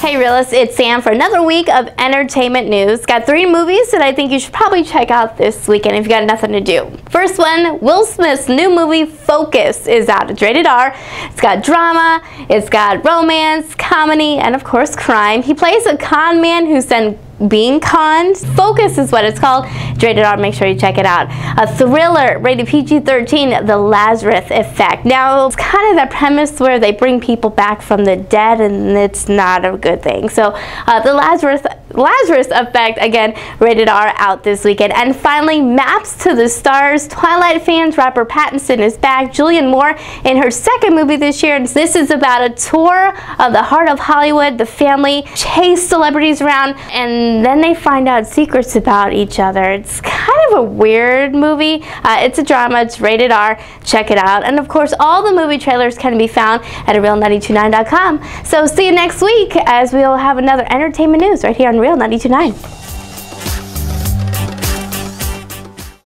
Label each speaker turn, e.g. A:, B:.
A: Hey realists, it's Sam for another week of entertainment news. Got three movies that I think you should probably check out this weekend if you got nothing to do. First one, Will Smith's new movie Focus is out. It's rated R. It's got drama, it's got romance, comedy, and of course crime. He plays a con man who sent being conned. Focus is what it's called. It's rated R. Make sure you check it out. A thriller rated PG-13, The Lazarus Effect. Now, it's kind of that premise where they bring people back from the dead and it's not a good thing. So, uh, The Lazarus Lazarus Effect, again, rated R out this weekend. And finally, Maps to the Stars. Twilight fans, Robert Pattinson is back. Julianne Moore in her second movie this year. This is about a tour of the heart of Hollywood. The family chase celebrities around and then they find out secrets about each other. It's of a weird movie. Uh, it's a drama. It's rated R. Check it out. And of course, all the movie trailers can be found at real929.com. So see you next week as we'll have another entertainment news right here on Real 929.